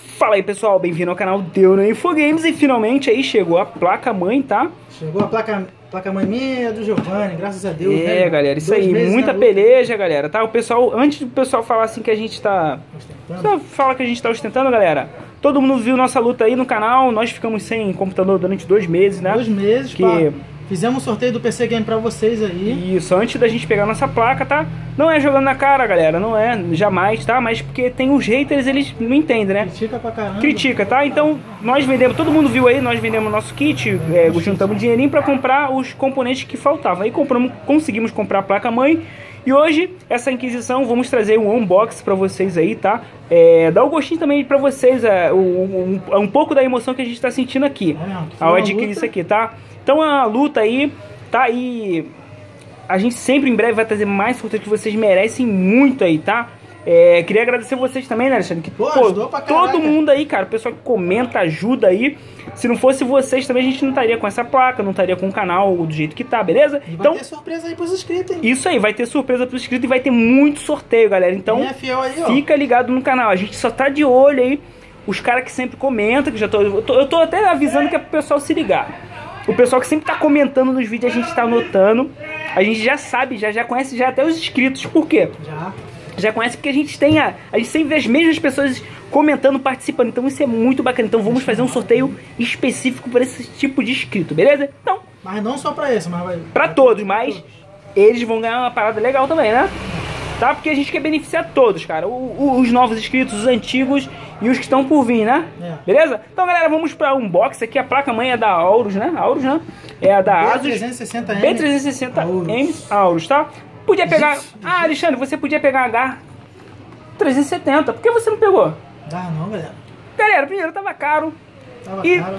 Fala aí pessoal, bem-vindo ao canal Deu no Infogames e finalmente aí chegou a placa mãe, tá? Chegou a placa, placa mãe minha do Giovanni, graças a Deus. É, né? galera, isso Dois aí, muita peleja, galera, tá? O pessoal, antes do pessoal falar assim que a gente tá... Ostentando. Só fala que a gente tá ostentando, galera. Todo mundo viu nossa luta aí no canal, nós ficamos sem computador durante dois meses, né? Dois meses, Que- pá. Fizemos um sorteio do PC Game pra vocês aí. Isso, antes da gente pegar nossa placa, tá? Não é jogando na cara, galera, não é, jamais, tá? Mas porque tem os haters, eles não entendem, né? Critica pra caramba. Critica, tá? Então, nós vendemos, todo mundo viu aí, nós vendemos nosso kit, é, juntamos dinheirinho pra comprar os componentes que faltavam. Aí compramos, conseguimos comprar a placa-mãe. E hoje, essa Inquisição, vamos trazer um unbox pra vocês aí, tá? É, dá o gostinho também pra vocês, é, um, um, um pouco da emoção que a gente tá sentindo aqui. É Ao adquirir luta. isso aqui, tá? Então, a luta aí, tá aí... A gente sempre em breve vai trazer mais sorteio que vocês merecem muito aí, tá? É, queria agradecer vocês também, né, Alexandre? Que, Pô, ajudou pra todo mundo aí, cara, o pessoal que comenta, ajuda aí. Se não fosse vocês também, a gente não estaria com essa placa, não estaria com o canal do jeito que tá, beleza? E vai Então, ter surpresa aí pros inscritos, hein? isso aí, vai ter surpresa pro inscrito e vai ter muito sorteio, galera. Então, aí, fica ligado no canal. A gente só tá de olho aí. Os caras que sempre comentam, que já tô eu, tô. eu tô até avisando que é pro pessoal se ligar. O pessoal que sempre tá comentando nos vídeos, a gente tá anotando. A gente já sabe, já, já conhece já até os inscritos. Por quê? Já. Já conhece porque a gente tem a, a gente sempre vê as mesmas pessoas comentando, participando. Então isso é muito bacana. Então vamos fazer um sorteio específico para esse tipo de inscrito, beleza? Então, Mas não só pra esse, mas vai. para todos, mas eles vão ganhar uma parada legal também, né? Tá? Porque a gente quer beneficiar todos, cara. O- o- os novos inscritos, os antigos e os que estão por vir, né? É. Beleza? Então, galera, vamos para unboxing aqui. A placa mãe é da Aurus, né? Aurus, né? É a da Asus. B360M. B360M Aurus. Aurus, tá? Podia pegar. Ah, Alexandre, você podia pegar a H370. Por que você não pegou? Dá não, galera. Galera, primeiro tava caro. Tava E caro.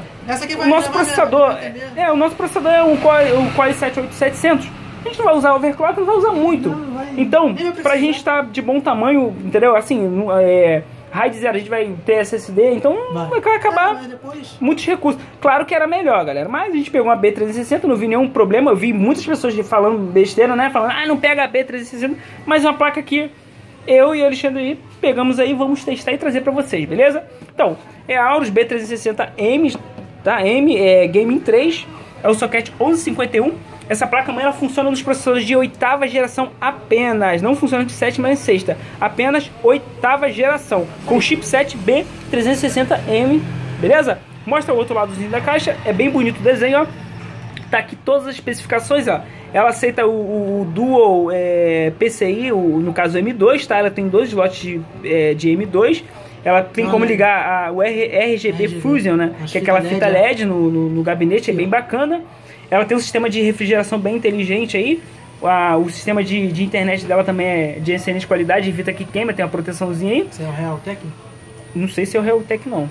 O nosso levar processador. É, o nosso processador é um Core, um Core i7-8700. A gente não vai usar overclock, não vai usar muito. Não, vai. Então, pra gente estar de bom tamanho, entendeu? Assim, é, RAID 0, a gente vai ter SSD, então vai, Vai. acabar É, depois. muitos recursos. Claro que era melhor, galera. Mas a gente pegou uma B360, não vi nenhum problema. Eu vi muitas pessoas falando besteira, né? Falando, ah, não pega a B360. Mas é uma placa que eu e o Alexandre pegamos aí, vamos testar e trazer pra vocês, beleza? Então, é a Aorus B360M, tá? M é Gaming 3, é o socket 1151. Essa placa mãe ela funciona nos processadores de oitava geração apenas, não funciona de sétima nem sexta, apenas oitava geração, com chipset B360M, beleza? Mostra o outro ladozinho da caixa, é bem bonito o desenho, ó. Tá aqui todas as especificações, ó. Ela aceita o, o Dual é, PCI, o, no caso o M2, tá? Ela tem dois slots de, é, de M2. Ela tem Ah, como né? ligar a, o RGB, RGB. Fusion, né? As Que é aquela fita fita LED, LED no, no, no gabinete, é bem bacana. Ela tem um sistema de refrigeração bem inteligente aí. A- o sistema de, de internet dela também é de excelente qualidade, evita que queima, tem uma proteçãozinha aí. Esse é o Realtek? Não sei se é o Realtek não.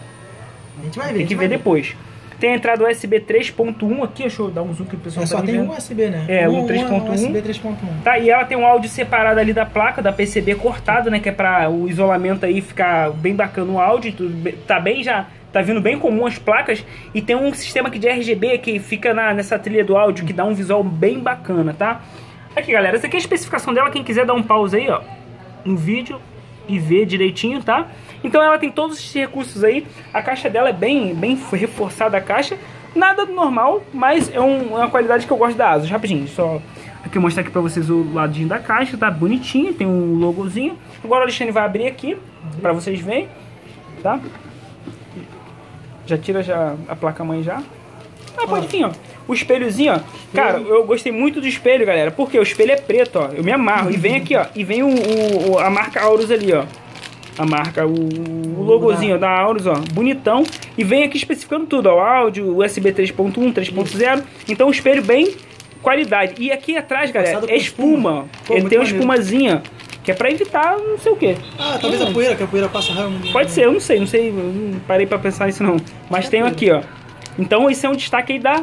A gente vai ver. Tem que ver depois. Tem a entrada USB 3.1 aqui, deixa eu dar um zoom que o pessoal É, tá só tem vendo. um USB, né? É, o um, 3.1. Um USB 3.1. Tá, e ela tem um áudio separado ali da placa, da PCB cortado, né? Que é pra o isolamento aí ficar bem bacana o áudio. Tudo tá bem já. Tá vindo bem comum as placas. E tem um sistema aqui de RGB que fica na, nessa trilha do áudio que dá um visual bem bacana, tá? Aqui, galera, essa aqui é a especificação dela. Quem quiser dar um pause aí, ó, no vídeo e ver direitinho, tá? Então ela tem todos esses recursos aí. A caixa dela é bem, bem reforçada a caixa. Nada do normal, mas é, um- é uma qualidade que eu gosto da Asus. Rapidinho, só aqui eu mostrar aqui pra vocês o ladinho da caixa, tá bonitinho, tem um logozinho. Agora o Alexandre vai abrir aqui pra vocês verem, tá? Já tira já a placa mãe já. Ah, pode vir, ó. O espelhozinho, ó. Cara, eu gostei muito do espelho, galera. Porque o espelho é preto, ó. Eu me amarro. E vem aqui, ó. E vem o, o- o- a marca Aurus ali, ó. A marca, o, o logozinho da Aurus, ó. Bonitão. E vem aqui especificando tudo, ó. Áudio, USB 3.1, 3.0. Então o espelho bem qualidade. E aqui atrás, galera, é espuma. espuma. Pô, Ele tem uma maneiro. espumazinha. Que é pra evitar não sei o que. Ah, talvez a poeira, que a poeira passa rápido. Pode ser, eu não sei, não sei, não parei pra pensar nisso não. Mas tem aqui, ó. Então esse é um destaque aí da,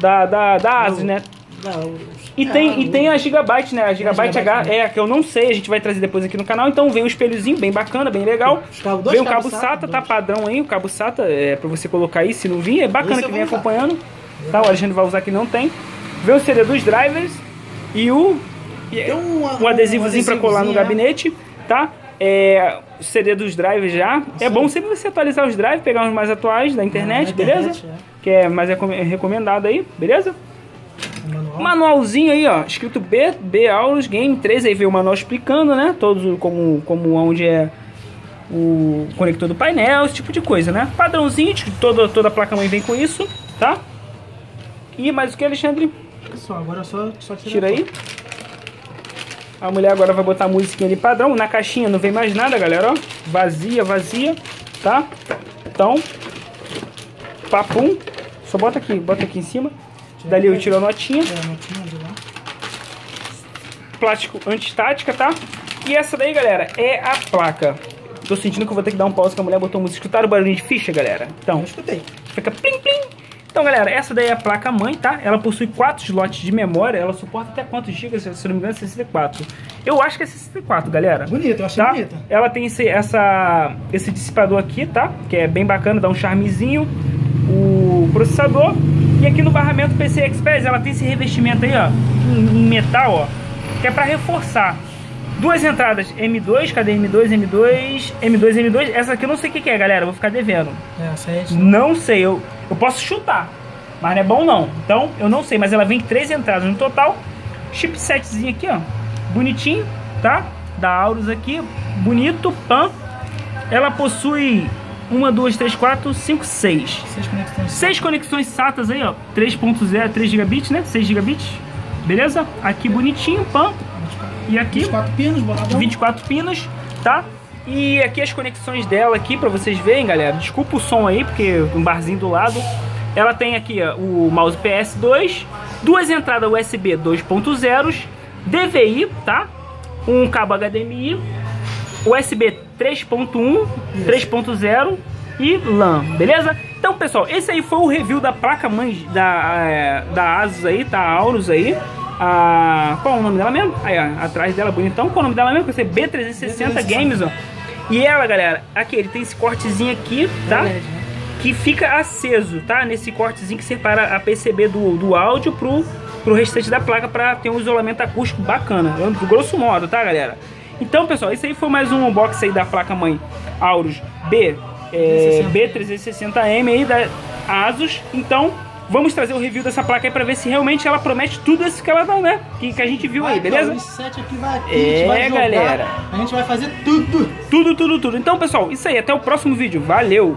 da, da, da Asus, né? Não, E, é, tem, e o- tem a Gigabyte, né? A Gigabyte H Gigabyte, é a que eu não sei, a gente vai trazer depois aqui no canal. Então vem um espelhozinho bem bacana, bem legal. Dois Vem o cabos cabo SATA, SATA, tá padrão aí, o cabo SATA é pra você colocar aí se não vir. É bacana que vem acompanhando. Tá, o Alexandre vai usar que não tem. Vem o CD dos drivers e o Tem um, um adesivozinho pra colar no né? gabinete, tá? É, o CD dos drives já. é bom sempre você atualizar os drives, pegar os mais atuais da internet, É, beleza? internet, é. Que é mais recom- recomendado aí, beleza? Manual. Manualzinho aí, ó, escrito B, B Aulos Game 3, aí veio o manual explicando, né? Todos como, como onde é o conector do painel, esse tipo de coisa, né? Padrãozinho, de toda, toda placa-mãe vem com isso, tá? E mais o que, Alexandre? Só, agora é só, só tirar Tira a aí. A mulher agora vai botar a musiquinha ali padrão. Na caixinha não vem mais nada, galera, ó. Vazia, vazia, tá? Então, papum. Só bota aqui, bota aqui em cima. Dali eu tiro a notinha. A notinha de lá. plástico antistática, tá? E essa daí, galera, é a placa. Tô sentindo que eu vou ter que dar um pause que a mulher botou música. Escutaram o barulhinho de ficha, galera? Então, Eu escutei. fica plim plim. Então, galera, essa daí é a placa mãe, tá? Ela possui 4 slots de memória. Ela suporta até quantos gigas? Se não me engano, 64. Eu acho que é 64, galera. Bonita, eu achei Tá? bonita. Ela tem esse, essa, esse dissipador aqui, tá? Que é bem bacana, dá um charmezinho. O processador. E aqui no barramento PC Express, ela tem esse revestimento aí, ó, em, metal, ó, que é pra reforçar. Duas entradas M2, cadê M2, M2, M2, M2. Essa aqui eu não sei o que, que é, galera, eu vou ficar devendo. É, essa é Não sei, eu, eu posso chutar, mas não é bom não. Então, eu não sei, mas ela vem com três entradas no total. Chipsetzinho aqui, ó, bonitinho, tá? Da Aurus aqui, bonito, pan. Ela possui uma, duas, três, quatro, cinco, seis. Seis conexões. Seis conexões SATAs aí, ó, 3.0, 3 gigabits, né? 6 gigabits, beleza? Aqui bonitinho, pan. E aqui 24 pinos, boladão. 24 pinos, tá? E aqui as conexões dela aqui para vocês verem, galera. Desculpa o som aí, porque um barzinho do lado. Ela tem aqui ó, o mouse PS2, duas entradas USB 2.0, DVI, tá? Um cabo HDMI, USB 3.1, 3.0 e LAN, beleza? Então, pessoal, esse aí foi o review da placa mãe da, é, da Asus aí, tá? A Aurus aí. A, qual é o nome dela mesmo? Aí, ó, atrás dela, bonitão. Qual é o nome dela mesmo? Ser B360 B360. Games, ó. E ela, galera, aqui, ele tem esse cortezinho aqui, tá? LED, né? que fica aceso, tá? Nesse cortezinho que separa a PCB do, do áudio pro, pro restante da placa para ter um isolamento acústico bacana. Grosso modo, tá, galera? Então, pessoal, esse aí foi mais um unboxing aí da placa-mãe Aurus B, é, 360. B360M aí da Asus. Então, vamos trazer o review dessa placa aí para ver se realmente ela promete tudo isso que ela dá, né? Que, que a gente viu aí, Vai, beleza? ó, Os sete aqui vai aqui, É, a gente vai jogar, galera. A gente vai fazer tudo. Tudo, tudo, tudo. Então, pessoal, isso aí. Até o próximo vídeo. Valeu!